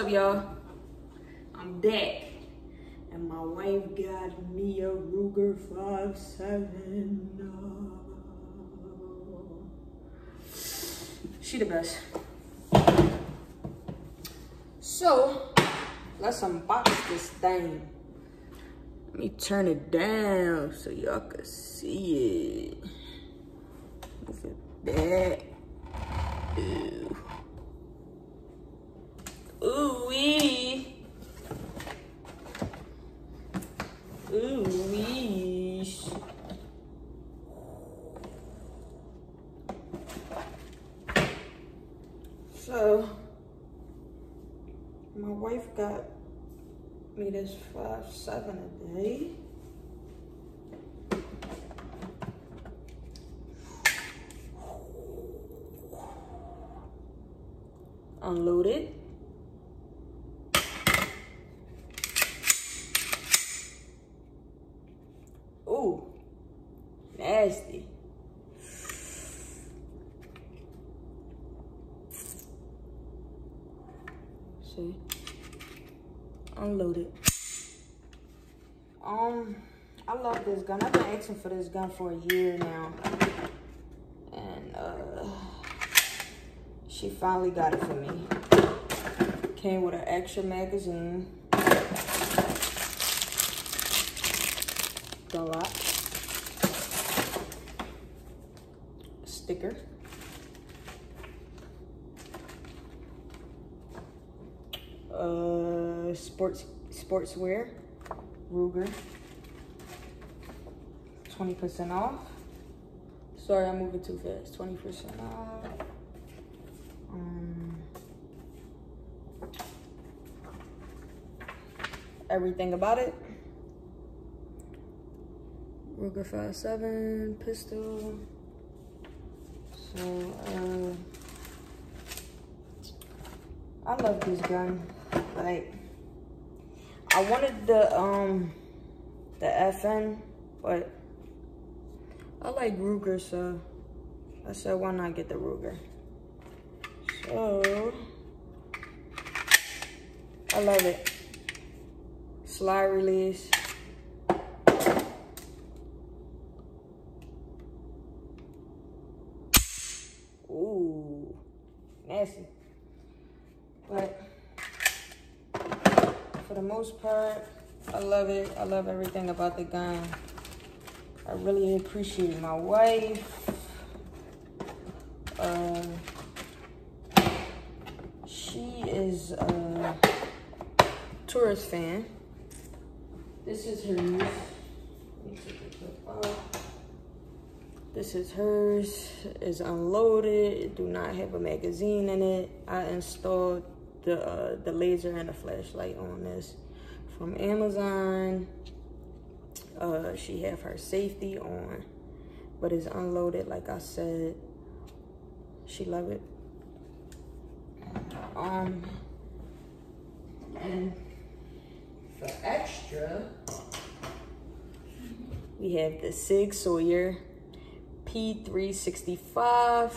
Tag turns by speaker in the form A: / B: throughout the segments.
A: Up, y'all? I'm back. And my wife got me a Ruger 57. She the best. So, let's unbox this thing. Let me turn it down so y'all can see it. Move it back. Ooh. Ooh wee. Ooh wee. So, my wife got me this five seven a day. Unload it. Ooh, nasty. See, unload it. Um, I love this gun. I've been asking for this gun for a year now, and uh, she finally got it for me. Came with an extra magazine. Glock. Sticker. Uh, sports sportswear, Ruger. 20% off. Sorry, I'm moving too fast. 20% off. Um, everything about it. Ruger 57 pistol. So, uh, I love this gun. Like, I wanted the, um, the FN, but I like Ruger, so I said, why not get the Ruger? So, I love it. Slide release. Ooh, nasty. But for the most part, I love it. I love everything about the gun. I really appreciate my wife. Uh, she is a Taurus fan. This is hers. This is hers. It's unloaded. It do not have a magazine in it. I installed the uh, the laser and the flashlight on this from Amazon. Uh, she have her safety on, but it's unloaded. Like I said, she love it. Um, and for extra, we have the Sig Sauer P365.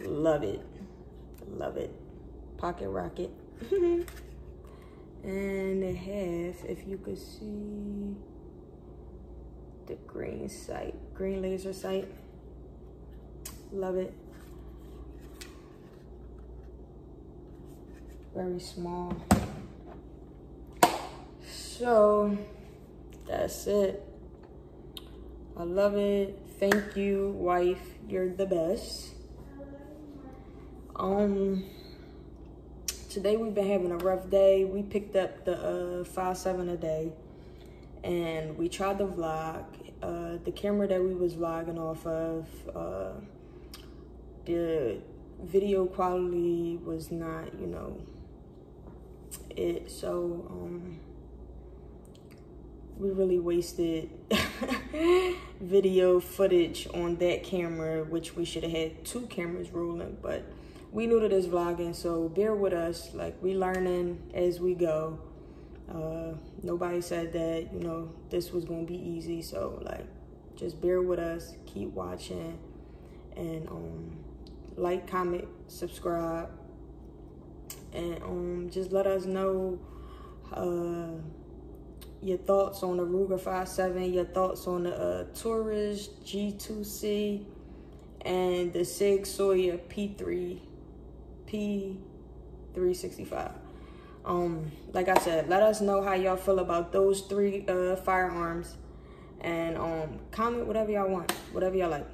A: Love it. Love it. Pocket rocket. and they have, if you could see the green sight, green laser sight. Love it. Very small. So that's it. I love it. Thank you, wife. You're the best. Um, today we've been having a rough day. We picked up the uh, five seven a day, and we tried to vlog. Uh, the camera that we was vlogging off of, uh, the video quality was not, you know, it. So um, we really wasted video footage on that camera, which we should have had two cameras rolling, but we knew that it's vlogging, so bear with us. Like, we learning as we go. Uh, nobody said that, you know, this was going to be easy. So, like, just bear with us. Keep watching. And um, like, comment, subscribe. and um, just let us know uh, your thoughts on the Ruger 5.7, your thoughts on the uh, Taurus G2C, and the Sig Sauer P3 P365. Um, like I said, let us know how y'all feel about those three uh, firearms, and um, comment whatever y'all want, whatever y'all like.